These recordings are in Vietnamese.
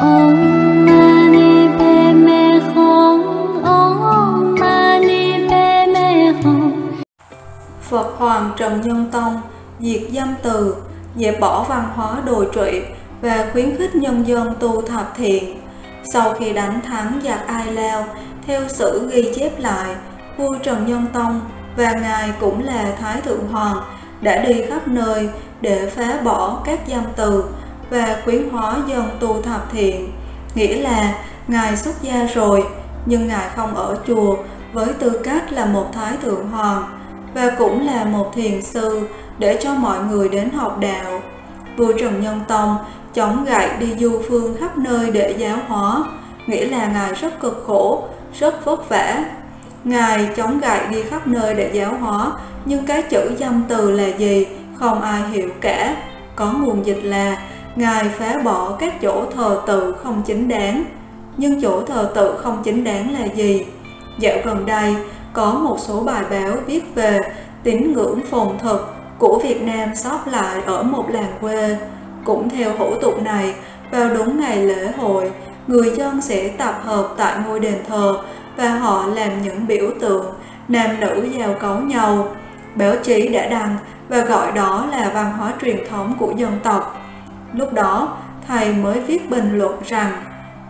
Phật Hoàng Trần Nhân Tông diệt dâm từ, dẹp bỏ văn hóa đồi trụy và khuyến khích nhân dân tu thập thiện. Sau khi đánh thắng giặc Ai Lao, theo sử ghi chép lại, vua Trần Nhân Tông và ngài cũng là Thái Thượng Hoàng đã đi khắp nơi để phá bỏ các giam từ và khuyến hóa dân tu thập thiện. Nghĩa là ngài xuất gia rồi, nhưng ngài không ở chùa với tư cách là một Thái Thượng Hoàng và cũng là một thiền sư để cho mọi người đến học đạo. Vua Trần Nhân Tông chống gậy đi du phương khắp nơi để giáo hóa, nghĩa là Ngài rất cực khổ, rất vất vả. Ngài chống gậy đi khắp nơi để giáo hóa, nhưng cái chữ dâm từ là gì không ai hiểu cả. Có nguồn dịch là Ngài phá bỏ các chỗ thờ tự không chính đáng. Nhưng chỗ thờ tự không chính đáng là gì? Dạo gần đây, có một số bài báo viết về tín ngưỡng phồn thực của Việt Nam sót lại ở một làng quê. Cũng theo hủ tục này, vào đúng ngày lễ hội, người dân sẽ tập hợp tại ngôi đền thờ và họ làm những biểu tượng nam nữ giao cấu nhau. Báo chí đã đăng và gọi đó là văn hóa truyền thống của dân tộc. Lúc đó, thầy mới viết bình luận rằng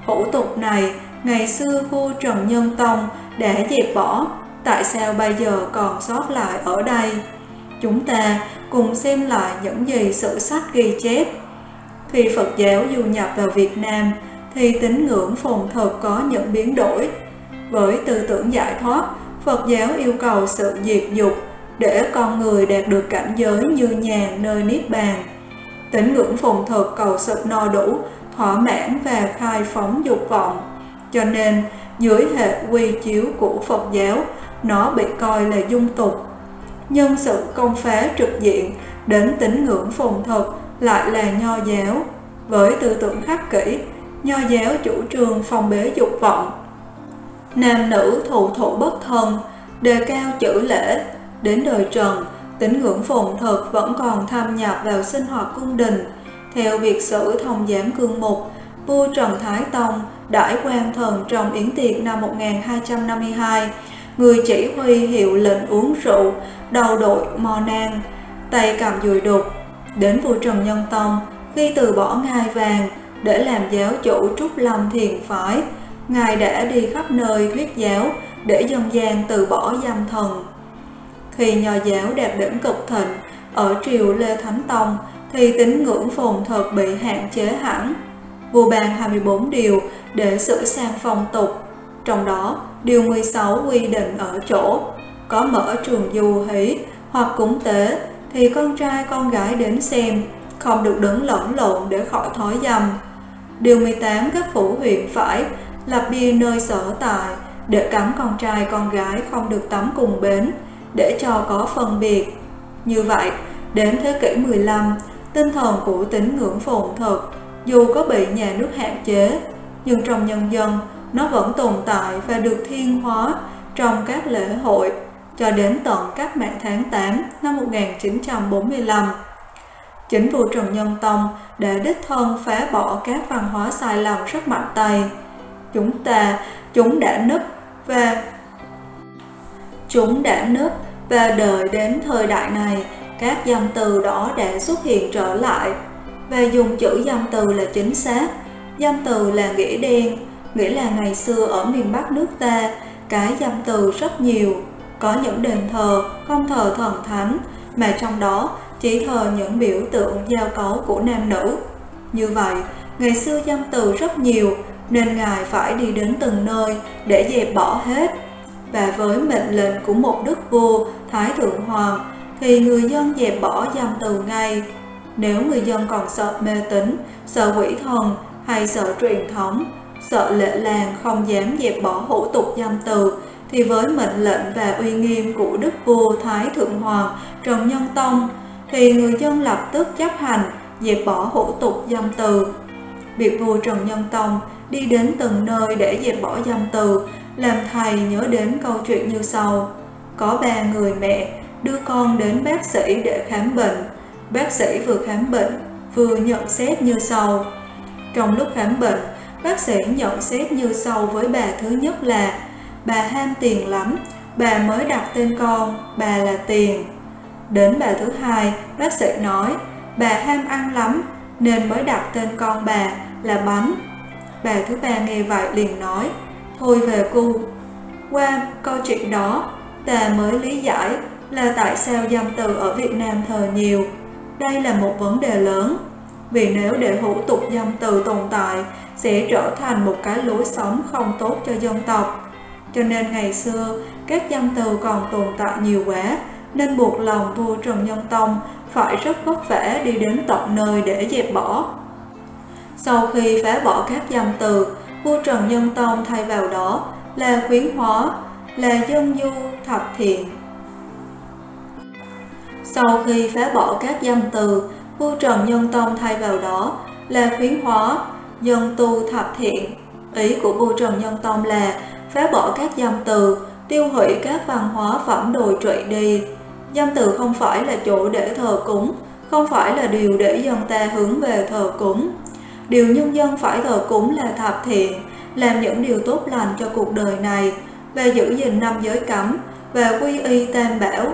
hủ tục này ngày xưa vua Trần Nhân Tông đã dẹp bỏ, tại sao bây giờ còn sót lại ở đây? Chúng ta cùng xem lại những gì sử sách ghi chép. Khi Phật giáo du nhập vào Việt Nam, thì tín ngưỡng phồn thực có những biến đổi. Với tư tưởng giải thoát, Phật giáo yêu cầu sự diệt dục để con người đạt được cảnh giới như nhàn nơi Niết Bàn. Tín ngưỡng phồn thực cầu sự no đủ, thỏa mãn và khai phóng dục vọng. Cho nên, dưới hệ quy chiếu của Phật giáo, nó bị coi là dung tục. Nhân sự công phá trực diện đến tín ngưỡng phồn thực lại là nho giáo. Với tư tưởng khắc kỷ, nho giáo chủ trương phòng bế dục vọng. Nam nữ thụ thụ bất thân, đề cao chữ lễ, đến đời Trần, tín ngưỡng phồn thực vẫn còn tham nhập vào sinh hoạt cung đình. Theo việc sử thông giám cương mục, vua Trần Thái Tông đãi quan thần trong yến tiệc năm 1252, người chỉ huy hiệu lệnh uống rượu, đầu đội mò nang, tay cầm dùi đục. Đến vua Trần Nhân Tông, khi từ bỏ ngai vàng để làm giáo chủ Trúc Lâm Thiền Phái, Ngài đã đi khắp nơi thuyết giáo để dân gian từ bỏ giam thần. Khi nho giáo đạt đỉnh cực thịnh ở triều Lê Thánh Tông thì tín ngưỡng phồn thực bị hạn chế hẳn. Vua ban 24 điều để sửa sang phong tục, trong đó điều 16 quy định ở chỗ có mở trường du hỷ hoặc cúng tế thì con trai con gái đến xem không được đứng lẫn lộn để khỏi thói dầm. Điều 18 các phủ huyện phải lập bia nơi sở tại để cấm con trai con gái không được tắm cùng bến để cho có phân biệt. Như vậy, đến thế kỷ 15, tinh thần của tín ngưỡng phồn thực dù có bị nhà nước hạn chế, nhưng trong nhân dân nó vẫn tồn tại và được thiên hóa trong các lễ hội cho đến tận các mạng tháng 8 năm 1945. Chính vua Trần Nhân Tông đã đích thân phá bỏ các văn hóa sai lầm rất mạnh tay. Chúng ta, chúng đã nứt và chúng đã nứt và đợi đến thời đại này, các danh từ đó đã xuất hiện trở lại và dùng chữ danh từ là chính xác. Danh từ là nghĩa đen, nghĩa là ngày xưa ở miền Bắc nước ta, cái danh từ rất nhiều. Có những đền thờ không thờ thần thánh, mà trong đó chỉ thờ những biểu tượng giao cấu của nam nữ. Như vậy, ngày xưa danh từ rất nhiều, nên Ngài phải đi đến từng nơi để dẹp bỏ hết. Và với mệnh lệnh của một đức vua, Thái Thượng Hoàng, thì người dân dẹp bỏ dòng từ ngay. Nếu người dân còn sợ mê tín, sợ quỷ thần hay sợ truyền thống, sợ lệ làng không dám dẹp bỏ hủ tục dâm từ, thì với mệnh lệnh và uy nghiêm của Đức Vua Thái Thượng Hoàng Trần Nhân Tông, thì người dân lập tức chấp hành dẹp bỏ hủ tục dâm từ. Việc vua Trần Nhân Tông đi đến từng nơi để dẹp bỏ dâm từ, làm thầy nhớ đến câu chuyện như sau. Có ba người mẹ đưa con đến bác sĩ để khám bệnh. Bác sĩ vừa khám bệnh, vừa nhận xét như sau. Trong lúc khám bệnh, bác sĩ nhận xét như sau với bà thứ nhất là bà ham tiền lắm, bà mới đặt tên con, bà là tiền. Đến bà thứ hai, bác sĩ nói, bà ham ăn lắm nên mới đặt tên con bà là bánh. Bà thứ ba nghe vậy liền nói, thôi về cu. Qua câu chuyện đó, ta mới lý giải là tại sao dâm từ ở Việt Nam thờ nhiều. Đây là một vấn đề lớn, vì nếu để hữu tục dâm từ tồn tại sẽ trở thành một cái lối sống không tốt cho dân tộc. Cho nên ngày xưa, các dâm từ còn tồn tại nhiều quá, nên buộc lòng vua Trần Nhân Tông phải rất vất vả đi đến tận nơi để dẹp bỏ. Sau khi phá bỏ các dâm từ, vua Trần Nhân Tông thay vào đó là khuyến hóa, là dân du thập thiện. Sau khi phá bỏ các dâm từ, vua Trần Nhân Tông thay vào đó là khuyến hóa, dân tu thập thiện. Ý của vua Trần Nhân Tông là phá bỏ các dâm từ, tiêu hủy các văn hóa phẩm đồi trụy đi. Dâm từ không phải là chỗ để thờ cúng, không phải là điều để dân ta hướng về thờ cúng. Điều nhân dân phải thờ cúng là thập thiện, làm những điều tốt lành cho cuộc đời này, và giữ gìn năm giới cấm, và quy y tam bảo.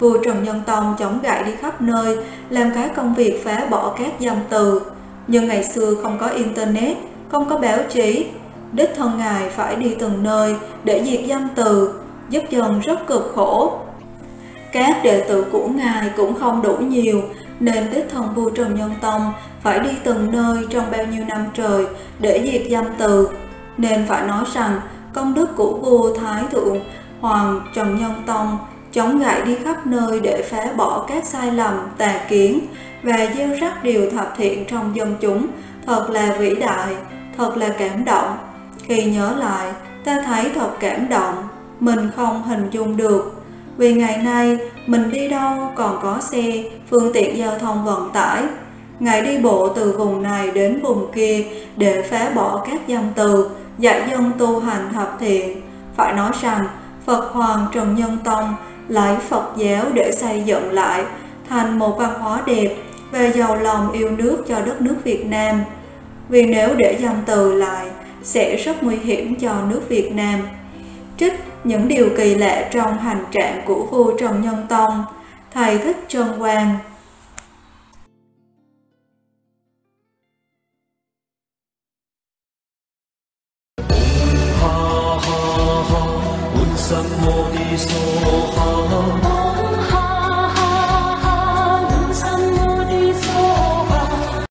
Vua Trần Nhân Tông chống gậy đi khắp nơi, làm cái công việc phá bỏ các dâm từ. Nhưng ngày xưa không có Internet, không có báo chí, đích thân Ngài phải đi từng nơi để diệt dâm từ, giúp dân rất cực khổ. Các đệ tử của Ngài cũng không đủ nhiều, nên đích thân vua Trần Nhân Tông phải đi từng nơi trong bao nhiêu năm trời để diệt dâm từ. Nên phải nói rằng công đức của vua Thái Thượng Hoàng Trần Nhân Tông chống gậy đi khắp nơi để phá bỏ các sai lầm, tà kiến và gieo rắc điều thập thiện trong dân chúng thật là vĩ đại, thật là cảm động. Khi nhớ lại, ta thấy thật cảm động, mình không hình dung được. Vì ngày nay, mình đi đâu còn có xe, phương tiện giao thông vận tải. Ngài đi bộ từ vùng này đến vùng kia để phá bỏ các dâm từ, dạy dân tu hành thập thiện. Phải nói rằng, Phật Hoàng Trần Nhân Tông lấy Phật giáo để xây dựng lại thành một văn hóa đẹp về giàu lòng yêu nước cho đất nước Việt Nam. Vì nếu để dâm từ lại, sẽ rất nguy hiểm cho nước Việt Nam. Trích những điều kỳ lạ trong hành trạng của vua Trần Nhân Tông, thầy thích Trân Quang. Hãy subscribe cho kênh Ghiền Mì Gõ Để không bỏ lỡ những video hấp dẫn